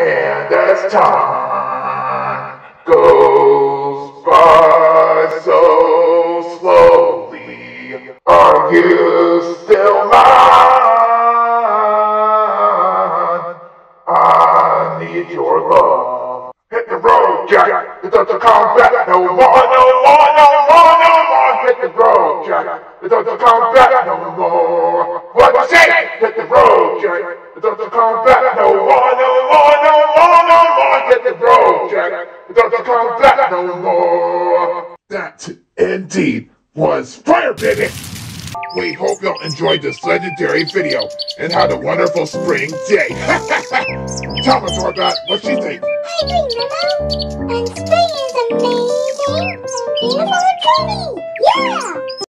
And as time goes by so slowly, are you still mine? I need your love. Hit the road, Jack. It doesn't come back no more, no more, no more, no more. Hit the road, Jack. It doesn't come back no more. What you say? Hit the road, Jack. It doesn't come back no more, no more, no more, doesn't come back no more. That indeed was fire, baby. We hope y'all enjoyed this legendary video and had a wonderful spring day. Tell us, Adorabat, what she think. I agree, Memo. And spring is amazing beautiful and pretty. Yeah!